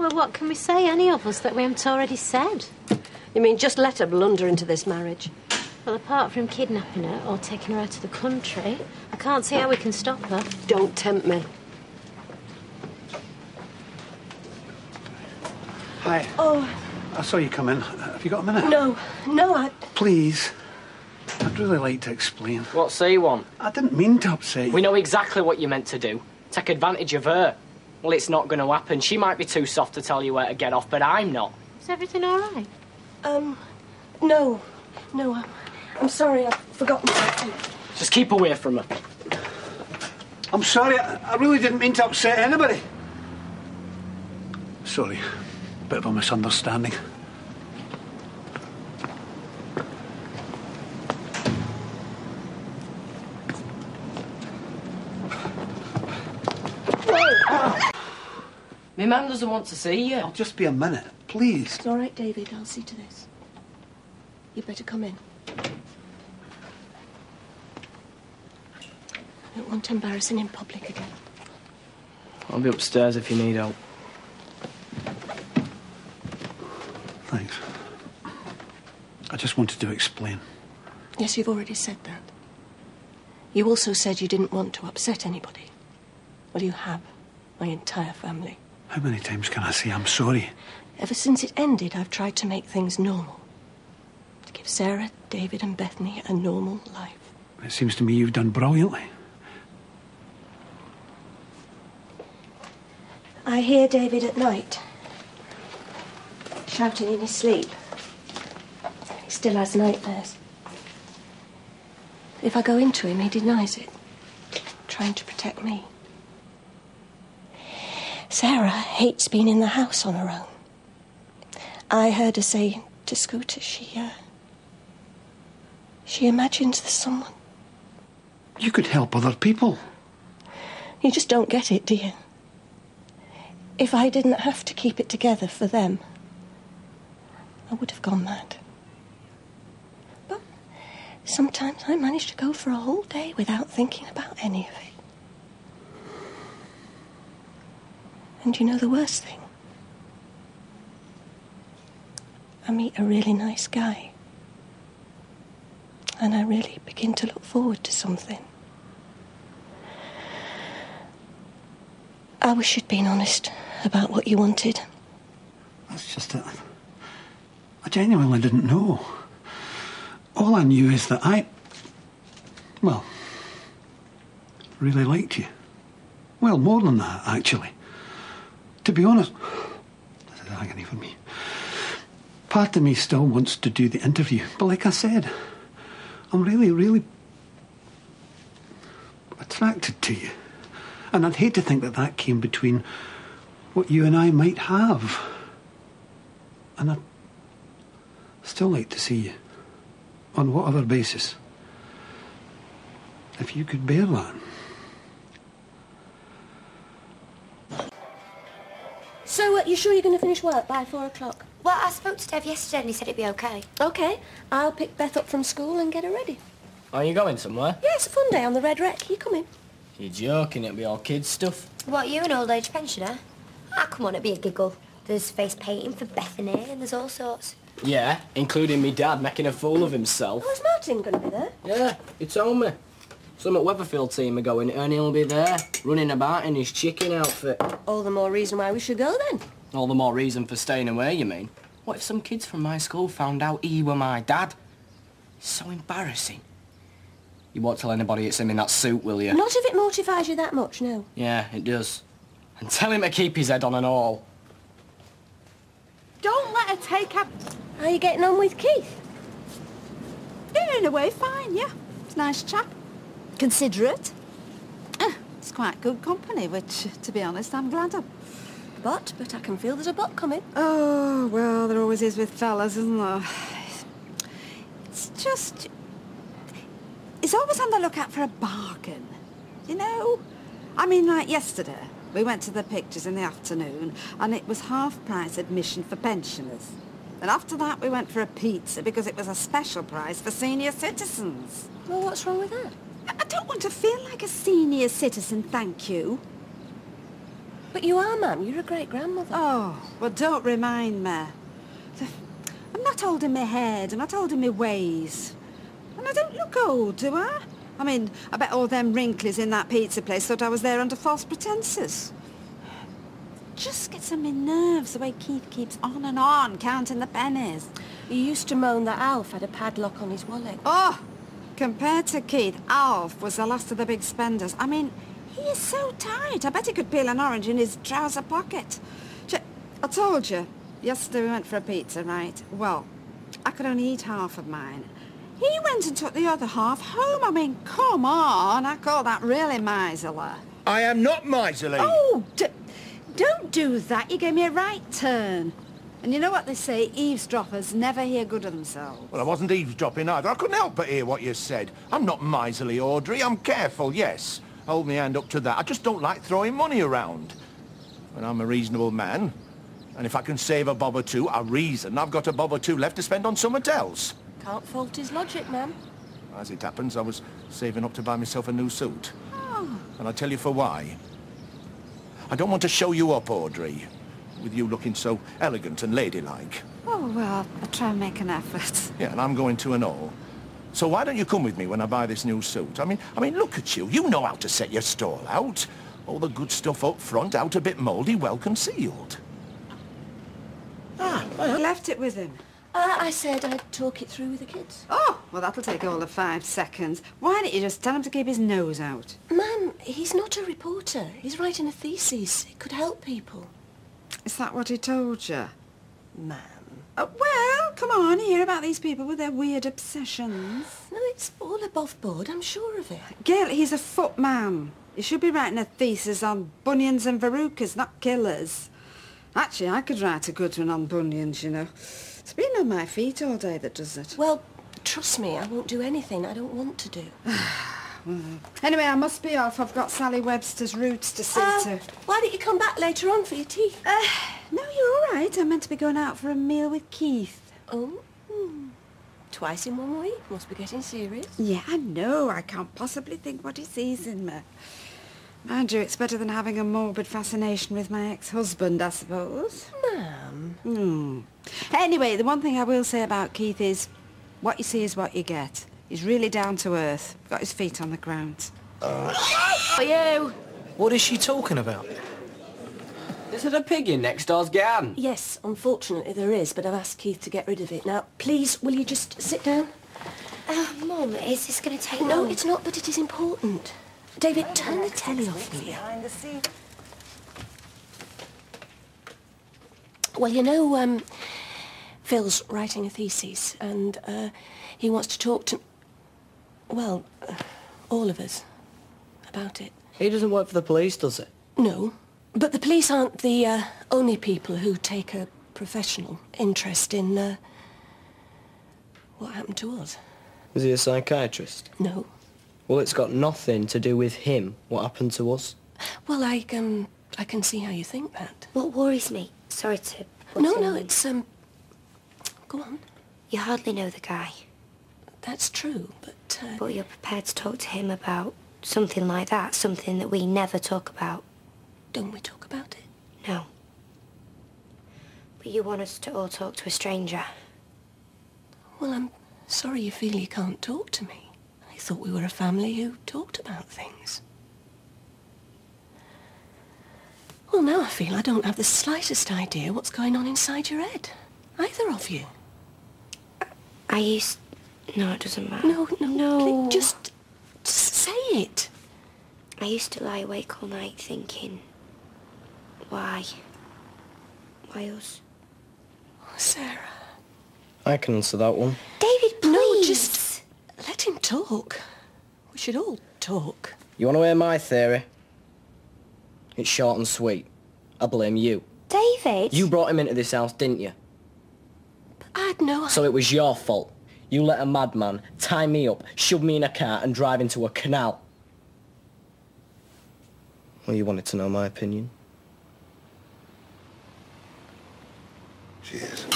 Well, what can we say, any of us, that we haven't already said? You mean just let her blunder into this marriage? Well, apart from kidnapping her or taking her out of the country, I can't see how we can stop her. Don't tempt me. Hi. Oh, I saw you come in. Have you got a minute? no, no, I. Please. I'd really like to explain. What say you want? I didn't mean to upset you. We know exactly what you meant to do. Take advantage of her. Well, it's not going to happen. She might be too soft to tell you where to get off, but I'm not. Is everything all right? Um, no, no, I'm, I'm sorry, I've forgotten something. Just keep away from her. I'm sorry. I, I really didn't mean to upset anybody. Sorry. Bit of a misunderstanding. My man doesn't want to see you. I'll just be a minute, please. It's all right, David, I'll see to this. You'd better come in. I don't want embarrassing in public again. I'll be upstairs if you need help. Thanks. I just wanted to explain. Yes, you've already said that. You also said you didn't want to upset anybody. Well, you have. My entire family. How many times can I say I'm sorry? Ever since it ended, I've tried to make things normal. To give Sarah, David, and Bethany a normal life. It seems to me you've done brilliantly. I hear David at night, shouting in his sleep. He still has nightmares. If I go into him, he denies it, trying to protect me. Sarah hates being in the house on her own. I heard her say to Scooter she, uh, she imagines there's someone. You could help other people. You just don't get it, do you? If I didn't have to keep it together for them, I would have gone mad. But sometimes I manage to go for a whole day without thinking about any of it. And you know the worst thing? I meet a really nice guy. And I really begin to look forward to something. I wish you'd been honest about what you wanted. That's just it. I genuinely didn't know. All I knew is that I. Well, really liked you. Well, more than that, actually. To be honest, this is agony for me. Part of me still wants to do the interview, but like I said, I'm really, really attracted to you. And I'd hate to think that that came between what you and I might have. And I'd still like to see you. On whatever basis. If you could bear that. You sure you're going to finish work by four o'clock? Well, I spoke to Dev yesterday and he said it'd be okay. Okay, I'll pick Beth up from school and get her ready. Are you going somewhere? Yeah, it's a fun day on the Red Rec. You coming? You're joking, it'll be all kids stuff. What, you an old age pensioner? Ah, come on, it'd be a giggle. There's face painting for Bethany and there's all sorts. Yeah, including me dad making a fool of himself. Oh, is Martin going to be there? Yeah, he told me. Some at Weatherfield team are going and he'll be there, running about in his chicken outfit. All the more reason why we should go then. All the more reason for staying away, you mean? What if some kids from my school found out he were my dad? It's so embarrassing. You won't tell anybody it's him in that suit, will you? Not if it mortifies you that much, no. Yeah, it does. And tell him to keep his head on and all. Don't let her take up. How are you getting on with Keith? Yeah, in a way, fine, yeah. He's a nice chap. Considerate. Eh, it's quite good company, which, to be honest, I'm glad of. But, but I can feel there's a butt coming. Oh, well, there always is with fellas, isn't there? It's just... It's always on the lookout for a bargain. You know? I mean, like yesterday, we went to the pictures in the afternoon, and it was half-price admission for pensioners. And after that, we went for a pizza because it was a special price for senior citizens. Well, what's wrong with that? I don't want to feel like a senior citizen, thank you. But you are, ma'am. You're a great-grandmother. Oh, well, don't remind me. I'm not holding my head. I'm not holding my ways. And I don't look old, do I? I mean, I bet all them wrinklies in that pizza place thought I was there under false pretences. Just gets on my nerves the way Keith keeps on and on counting the pennies. He used to moan that Alf had a padlock on his wallet. Oh, compared to Keith, Alf was the last of the big spenders. I mean, he is so tight. I bet he could peel an orange in his trouser pocket. I told you, yesterday we went for a pizza, right? Well, I could only eat half of mine. He went and took the other half home. I mean, come on. I call that really miserly. I am not miserly. Oh, don't do that. You gave me a right turn. And you know what they say, eavesdroppers never hear good of themselves. Well, I wasn't eavesdropping either. I couldn't help but hear what you said. I'm not miserly, Audrey. I'm careful, yes. Hold me hand up to that. I just don't like throwing money around. And I'm a reasonable man. And if I can save a bob or two, I reason I've got a bob or two left to spend on something else. Can't fault his logic, ma'am. As it happens, I was saving up to buy myself a new suit. Ah. And I'll tell you for why. I don't want to show you up, Audrey, with you looking so elegant and ladylike. Oh, well, I'll try and make an effort. Yeah, and I'm going to an all. So why don't you come with me when I buy this new suit? I mean, I mean, look at you. You know how to set your stall out. All the good stuff up front, out a bit mouldy, well concealed. Ah, well, I left it with him. Uh, I said I'd talk it through with the kids. Oh, well, that'll take all of five seconds. Why don't you just tell him to keep his nose out? Ma'am, he's not a reporter. He's writing a thesis. It could help people. Is that what he told you? Ma'am. Uh, well, come on, hear about these people with their weird obsessions. No, it's all above board. I'm sure of it. Gail, he's a footman. He should be writing a thesis on bunions and verrucas, not killers. Actually, I could write a good one on bunions, you know. It's been on my feet all day that does it. Well, trust me, I won't do anything I don't want to do. Anyway, I must be off. I've got Sally Webster's roots to see Uh, to. why don't you come back later on for your tea? Uh, no, you're all right. I'm meant to be going out for a meal with Keith. Oh, twice in one week. Must be getting serious. Yeah, I know. I can't possibly think what he sees in me. Mind you, it's better than having a morbid fascination with my ex-husband, I suppose. Ma'am. Hmm. Anyway, the one thing I will say about Keith is what you see is what you get. He's really down to earth. Got his feet on the ground. For you. What is she talking about? Is it a pig in next door's garden? Yes, unfortunately there is, but I've asked Keith to get rid of it. Now, please, will you just sit down? Oh, Mum, is this going to take No, long? it's not, but it is important. David, turn the telly off, will you? Behind the scene. Well, you know, um, Phil's writing a thesis, and uh, he wants to talk to, well, uh, all of us about it. He doesn't work for the police, does he? No, but the police aren't the uh, only people who take a professional interest in uh, what happened to us. Is he a psychiatrist? No. Well, it's got nothing to do with him, what happened to us. Well, I um, I can see how you think that. What worries me? Sorry to... butt No, in. no, it's um. Go on. You hardly know the guy, That's true, but uh, but you're prepared to talk to him about something like that, something that we never talk about. Don't we talk about it? No. But you want us to all talk to a stranger. Well, I'm sorry you feel you can't talk to me. I thought we were a family who talked about things. Well, now I feel I don't have the slightest idea what's going on inside your head. Either of you. I used... No, it doesn't matter. No, no, No. just, just say it. I used to lie awake all night thinking... Why? Why us? Oh, Sarah. I can answer that one. David, please! No, just let him talk. We should all talk. You want to hear my theory? It's short and sweet. I blame you. David! You brought him into this house, didn't you? But I had no So it was your fault. You let a madman tie me up, shove me in a car and drive into a canal. Well, you wanted to know my opinion. Cheers.